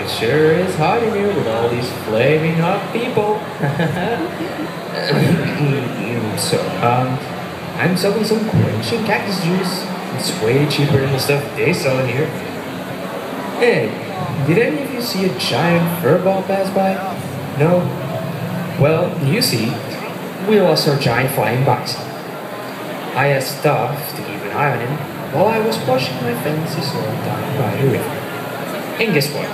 it sure is hot in here with all these flaming hot people. so, um, I'm selling some quenching cactus juice. It's way cheaper than the stuff they sell in here. Hey, did any of you see a giant furball pass by? No? Well, you see, we lost our giant flying bison. I had stuff to keep an eye on him while I was washing my fancy sword down by the river. And guess what?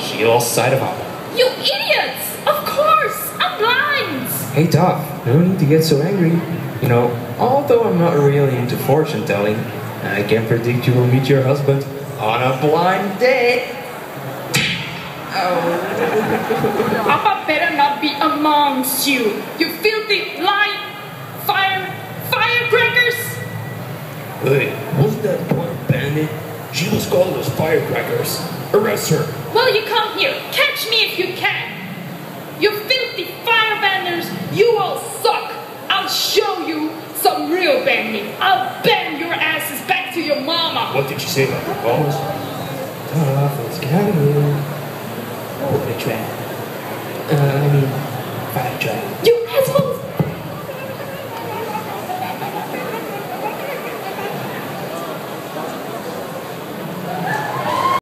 She lost sight of Appa. You idiots! Of course! I'm blind! Hey Doc, no need to get so angry. You know, although I'm not really into fortune telling, I can predict you will meet your husband on a blind date. Oh. Papa better not be amongst you! You filthy lying fire firecrackers! Hey, wasn't that? She was called as firecrackers. Arrest her. Well, you come here. Catch me if you can. You filthy firebenders! You all suck! I'll show you some real bending. I'll bend your asses back to your mama. What did you say about your balls? Toph, let's get out of here. What a trap. Uh, I mean, fire trap. You